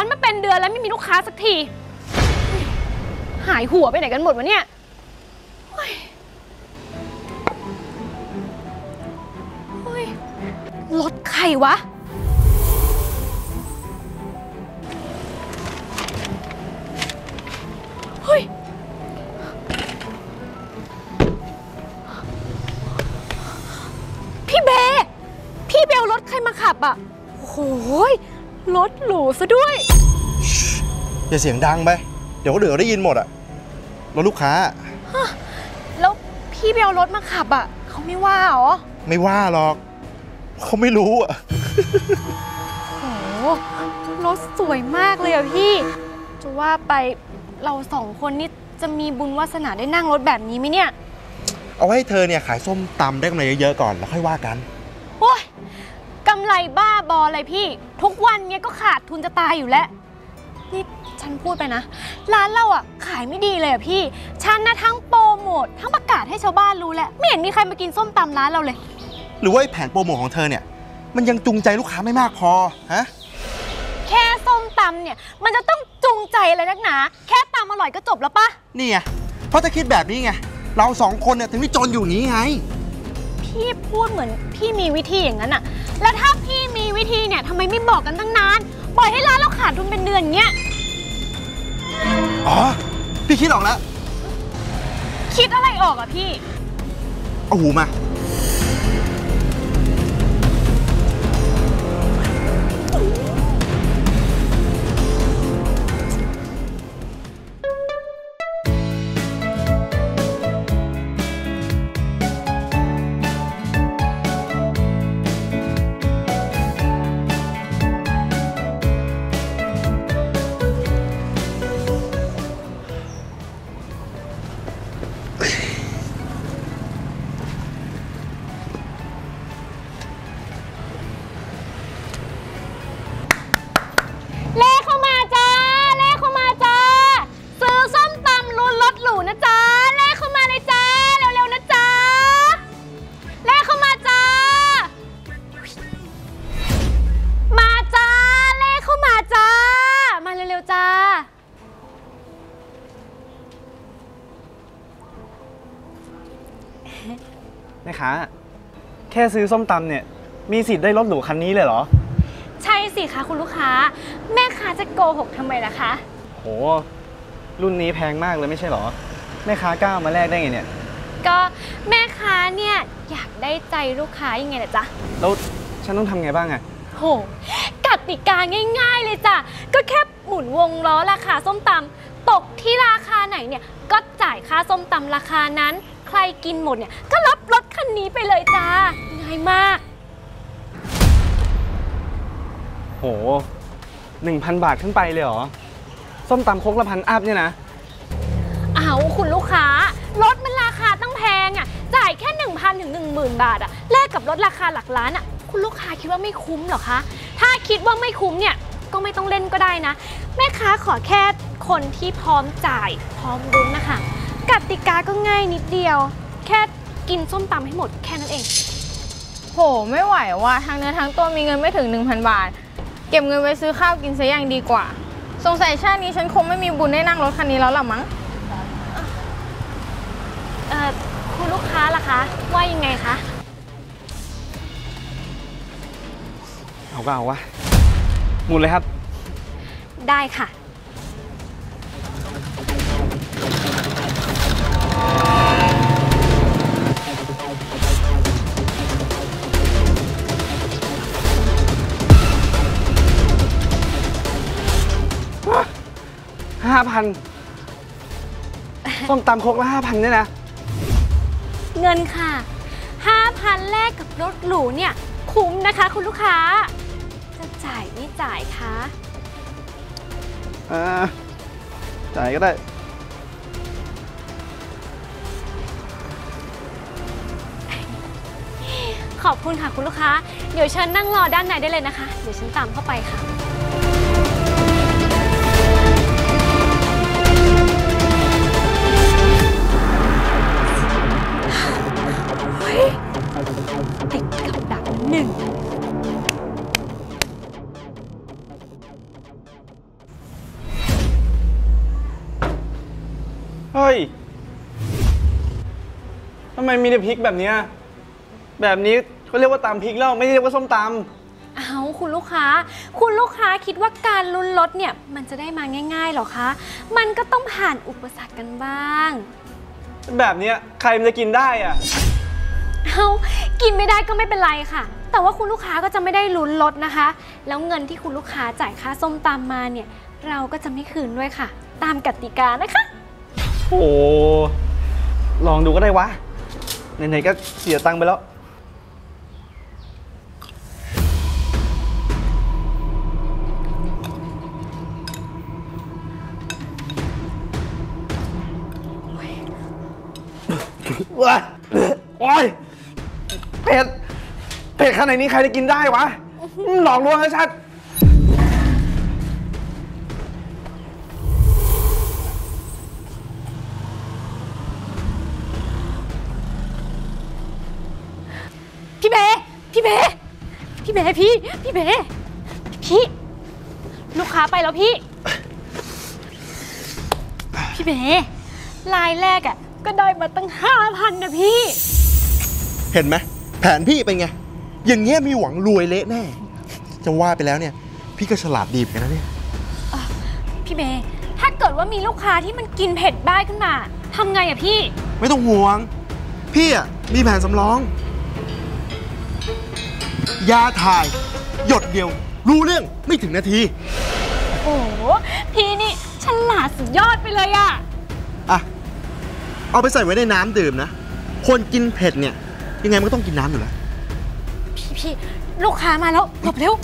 านมาเป็นเดือนแล้วไม่มีลูกค้าสักที หายหัวไปไหนกันหมดวะเนี่ยรถใครวะ เฮ้ย พี่เบ พี่เบลรถใครมาขับอะ โอ้ย รถหรูซะด้วย อย่าเสียงดังไป เดี๋ยวก็เดี๋ยวได้ยินหมดอะรถลูกค้า แล้วพี่เบลรถมาขับอะเขาไม่ว่าเหรอ ไม่ว่าหรอก เขาไม่รู้อะโอ้โหรถสวยมากเลยอะพี่ จะว่าไปเราสองคนนี่จะมีบุญวาสนาได้นั่งรถแบบนี้ไหมเนี่ย เอาให้เธอเนี่ยขายส้มตำได้กำไรเยอะๆก่อนแล้วค่อยว่ากันโอ้ยกำไรบ้าบออะไรพี่ ทุกวันเนี้ยก็ขาดทุนจะตายอยู่แล้ว นี่ฉันพูดไปนะ ร้านเราอะ ขายไม่ดีเลยอะพี่ ฉันนะทั้งโปรโมททั้งประกาศให้ชาวบ้านรู้แล้ว ไม่เห็นมีใครมากินส้มตำร้านเราเลย หรือว่าไอ้แผนโปรโมทของเธอเนี่ย มันยังจูงใจลูกค้าไม่มากพอฮะแค่ส้มตำเนี่ย มันจะต้องจูงใจอะไรนักหนา แค่ตำอร่อยก็จบแล้วปะนี่ไงเพราะถ้าคิดแบบนี้ไงเราสองคนเนี่ยถึงได้จนอยู่อย่างนี้ไง พี่พูดเหมือนพี่มีวิธีอย่างนั้นอะแล้วถ้าพี่มีวิธีเนี่ยทำไมไม่บอกกันตั้งนานปล่อยให้ร้านเราขาดทุนเป็นเดือนอย่างเงี้ย อ๋อ พี่คิดออกแล้ว คิดอะไรออกอะพี่ เอาหูมา ค่ซื้อส้มตำเนี่ย มีสิทธิ์ได้รถหรูคันนี้เลยเหรอ ใช่สิคะคุณลูกค้า แม่ค้าจะโกหกทำไมล่ะคะ โห รุ่นนี้แพงมากเลยไม่ใช่เหรอ แม่ค้ากล้าเอามาแลกได้ไงเนี่ย ก็แม่ค้าเนี่ยอยากได้ใจลูกค้ายังไงล่ะจ๊ะ แล้วฉันต้องทำไงบ้างอะโหกติกาง่าย ๆเลยจ้ะ ก็แค่หมุนวงล้อราคาส้มตำตกที่ราคาไหนเนี่ยก็จ่ายค่าส้มตำราคานั้น ใครกินหมดเนี่ยก็รับรถคันนี้ไปเลยจ้าง่ายมาก โหหนึ่งพันบาทขึ้นไปเลยเหรอ ส้มตำครกละพันอัพเนี่ยนะ เอาคุณลูกค้ารถมันราคาตั้งแพงอะ จ่ายแค่ 1,000 ถึง 10,000 บาทอะแลกกับรถราคาหลักล้านอะ คุณลูกค้าคิดว่าไม่คุ้มเหรอคะ ถ้าคิดว่าไม่คุ้มเนี่ย ก็ไม่ต้องเล่นก็ได้นะ แม่ค้าขอแค่คนที่พร้อมจ่ายพร้อมรุ้นนะคะกติกาก็ง่ายนิดเดียว แค่กินส้มตำให้หมดแค่นั้นเอง โหไม่ไหวว่ะทางเนื้อทั้งตัวมีเงินไม่ถึง 1,000 บาท เก็บเงินไว้ซื้อข้าวกินซะอย่างดีกว่า สงสัยชาตินี้ฉันคงไม่มีบุญได้นั่งรถคันนี้แล้วล่ะมั้งเอ่อคุณลูกค้าล่ะคะ ว่ายังไงคะ เอาก็เอาวะหมุนเลยครับ ได้ค่ะาพันส้มตำครกละห้าพันเนี่ยนะ เงินค่ะ5,000แลกกับรถหรูเนี่ย คุ้มนะคะคุณลูกค้า จะจ่ายไม่จ่ายคะอ่าจ่ายก็ได้ขอบคุณค่ะคุณลูกค้า เดี๋ยวเชิญนั่งรอด้านในได้เลยนะคะ เดี๋ยวฉันตามเข้าไปค่ะ หนึ่งเฮ้ย ทำไมมีแต่พริกแบบเนี้ยแบบนี้เขาเรียกว่าตำพริกแล้วไม่ได้เรียกว่าส้มตำเอาคุณลูกค้า คุณลูกค้าคิดว่าการลุ้นรถเนี่ยมันจะได้มาง่ายๆหรอคะ มันก็ต้องผ่านอุปสรรคกันบ้างแบบนี้ใครมันจะกินได้อะ เอากินไม่ได้ก็ไม่เป็นไรค่ะ แต่ว่าคุณลูกค้าก็จะไม่ได้ลุ้นรถนะคะ แล้วเงินที่คุณลูกค้าจ่ายค่าส้มตำมาเนี่ย เราก็จะไม่คืนด้วยค่ะ ตามกติกานะคะ โอ้ลองดูก็ได้วะ ไหนๆก็เสียตังค์ไปแล้ว ว้ายโอ้ยเผ็ด เผ็ดขนาดนี้ใครจะกินได้วะหลอกลวงชัดพี่เบพี่เบพี่เบพี่ พี่เบพี่ ลูกค้าไปแล้วพี่ พี่เบลายแรกอะ่ะ ก็ได้มาตั้งห้าพันนะพี่ เห็นไหมแผนพี่เป็นไง อย่างเงี้ยมีหวังรวยเละแน่ จะว่าไปแล้วเนี่ย พี่ก็ฉลาดดีเหมือนกันนะเนี่ย พี่เบถ้าเกิดว่ามีลูกค้าที่มันกินเผ็ดได้ขึ้นมาทำไงอะพี่ ไม่ต้องห่วง พี่อะมีแผนสำรอง ยาถ่าย หยดเดียว รู้เรื่องไม่ถึงนาที โอ้โหพี่นี่ฉลาดสุดยอดไปเลยอะอะ เอาไปใส่ไว้ในน้ำดื่มนะ คนกินเผ็ดเนี่ย ยังไงมันก็ต้องกินน้ำอยู่แล้ว พี่พี่ลูกค้ามาแล้วหลบเร็ว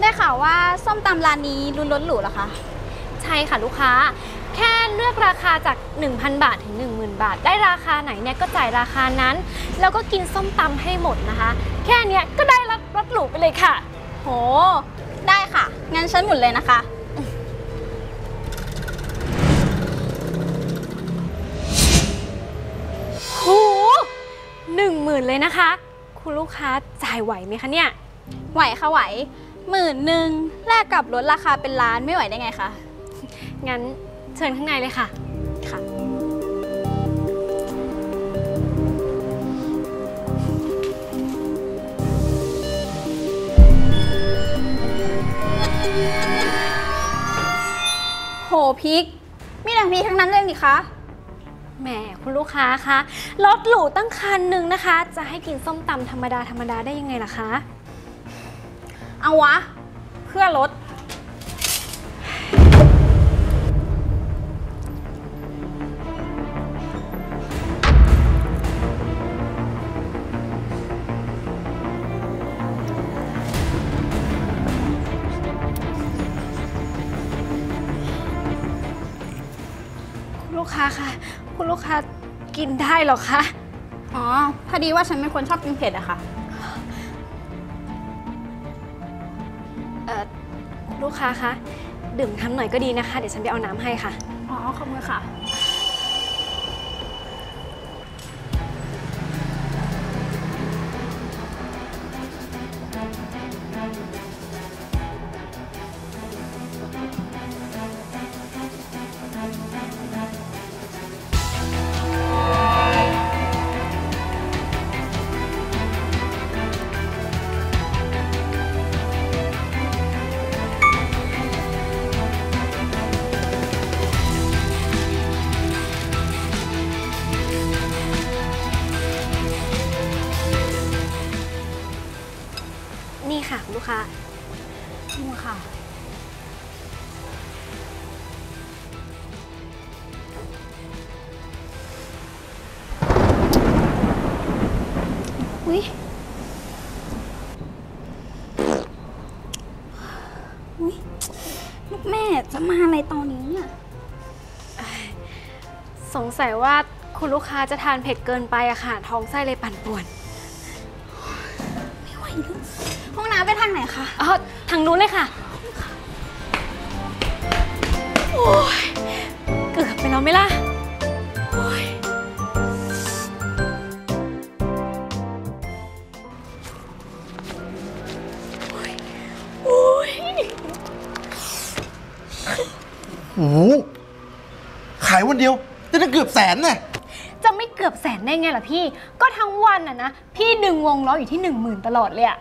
ได้ข่าวว่าส้มตำร้านนี้รุนล้นหรูเหรอคะ ใช่ค่ะลูกค้า แค่เลือกราคาจาก 1,000 บาทถึง 10,000 บาท ได้ราคาไหนเนี่ยก็จ่ายราคานั้น แล้วก็กินส้มตำให้หมดนะคะ แค่เนี้ยก็ได้ รับรถหรูไปเลยค่ะ โห ได้ค่ะ งั้นฉันหมุนเลยนะคะ โหหนึ่งหมื่นเลยนะคะ คุณลูกค้าจ่ายไหวไหมคะเนี่ย ไหวค่ะไหวหมื่นหนึ่งแลกกับลดราคาเป็นล้านไม่ไหวได้ไงคะ งั้นเชิญข้างในเลยค่ะค่ะ หพริก มีแรงพีทั้งนั้นเลยนี่คะแหมคุณลูกค้าคะรถหรูตั้งคันหนึ่งนะคะ จะให้กินส้มตำธรรมดาธรรมดาได้ยังไงล่ะคะ เอาวะ เพื่อลด คุณลูกค้าคะคุณลูกค้ากินได้เหรอคะอ๋อพอดีว่าฉันเป็นคนชอบกินเผ็ดอะค่ะเอ่อคุณลูกค้าคะดื่มน้ำหน่อยก็ดีนะคะ เดี๋ยวฉันไปเอาน้ำให้ค่ะ อ๋อ ขอบคุณค่ะ อุ๊ยอุ๊ยลูกแม่จะมาอะไรตอนนี้เนี่ยสงสัยว่าคุณลูกค้าจะทานเผ็ดเกินไปอะค่ะ ท้องไส้เลยปั่นป่วน ไม่ไหวแล้วห้องน้ำไปทางไหนคะอ๋อทางนู้นเลยค่ะ โอ้ยเกือบไปแล้วไหมล่ะ หขายวันเดียวได้ตั้งเกือบแสนน่ะจะไม่เกือบแสนได้ไงล่ะพี่ ก็ทั้งวันอะนะ พี่ดึงวงล้ออยู่ที่1 0,000ตลอดเลยอะ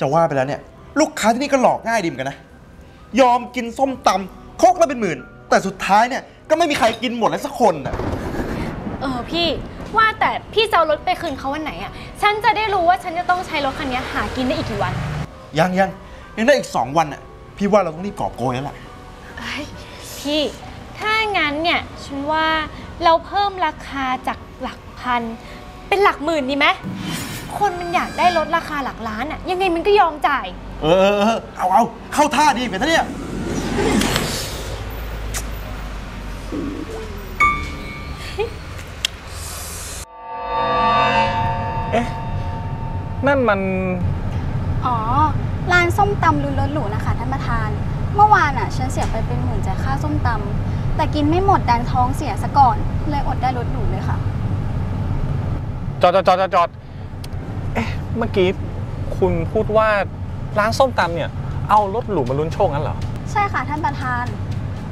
จะว่าไปแล้วเนี่ย ลูกค้าที่นี่ก็หลอกง่ายดีเหมือนกันนะ ยอมกินส้มตำโคกละเป็นหมื่น แต่สุดท้ายเนี่ยก็ไม่มีใครกินหมดเลยสักคนน่ะเออพี่ว่าแต่พี่จะเอารถไปคืนเขาวันไหนอะฉันจะได้รู้ว่าฉันจะต้องใช้รถคันนี้หากินได้อีกกี่วัน ยังยังยังได้อีกสองวันน่ะพี่ว่าเราต้องรีบกอบโกยแล้วล่ะ พี่ ถ้างั้นเนี่ยฉันว่าเราเพิ่มราคาจากหลักพัน เป็นหลักหมื่นดีไหมคนมันอยากได้รถราคาหลักล้านอะยังไงมันก็ยอมจ่าย เออเออเออเอาเอาเข้าท่าดีเหมือนกันนะเนี่ยนั่นมัน อ๋อ ร้านส้มตำลุนรถหรูนะคะท่านประธาน เมื่อวานอะ ฉันเสียไปเป็นหมื่นจ่ายค่าส้มตำแต่กินไม่หมดดันท้องเสียซะก่อน เลยอดได้รถหรูเลยค่ะ จอดจอดจอดจอดจอดเอ๊ะ เมื่อกี้คุณพูดว่าร้านส้มตำเนี่ย เอารถหรูมาลุ้นโชคงั้นเหรอ ใช่ค่ะท่านประธาน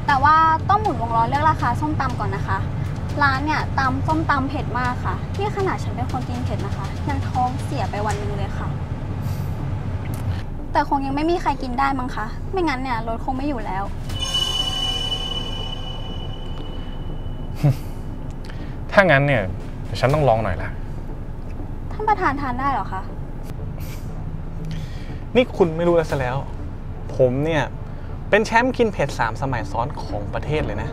แต่ว่าต้องหมุนวงล้อเลือกราคาส้มตำก่อนนะคะ ร้านเนี่ยตำส้มตำเผ็ดมากค่ะนี่ขนาดฉันเป็นคนกินเผ็ดนะคะยังท้องเสียไปวันหนึงเลยค่ะ แต่คงยังไม่มีใครกินได้มั้งคะ ไม่งั้นเนี่ยรถคงไม่อยู่แล้ว ถ้างั้นเนี่ยเดี๋ยวฉันต้องลองหน่อยละท่านประธานทานได้เหรอคะ นี่คุณไม่รู้แล้วซะแล้ว ผมเนี่ย เป็นแชมป์กินเผ็ดสามสมัยซ้อนของประเทศเลยนะ